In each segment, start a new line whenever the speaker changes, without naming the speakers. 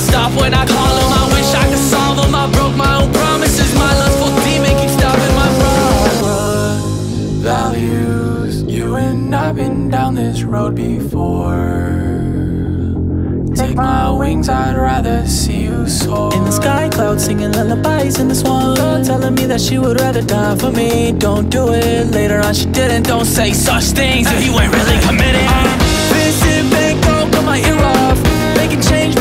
but stop when I call them I wish I could solve them, I broke my own promises. My lustful demon keeps stopping my progress Values, you and I've been down this road before. Take my wings, I'd rather see you soar.
In the sky, clouds singing lullabies in the swan Girl telling me that she would rather die for me. Don't do it, later on. She didn't. Don't say such things if you ain't really committed. Vincent Van Gogh, cut my ear off. Making change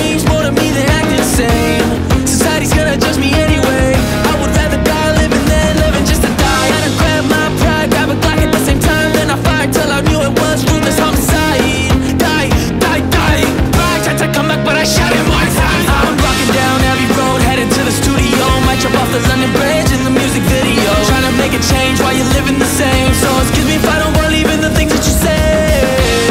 living the same So excuse me if I don't believe in the things that you say.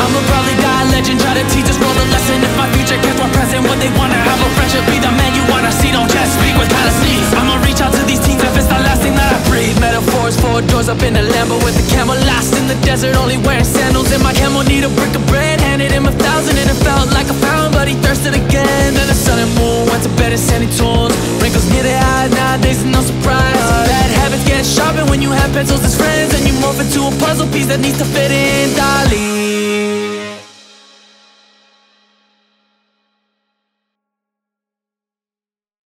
I'ma probably die a legend, try to teach this world a lesson. If my future kids were present, would they wanna have a friendship? Be the man you wanna see, don't just speak with sneeze I'ma reach out to these teens if it's the last thing that I breathe. Metaphors, four doors up in a Lambo with a camel. Lost in the desert, only wearing sandals And my camel. Need a brick of bread, handed him a thousand And it felt like a fountain, but he thirsted again pencils as friends And you morph into a puzzle piece that needs to fit in, Dolly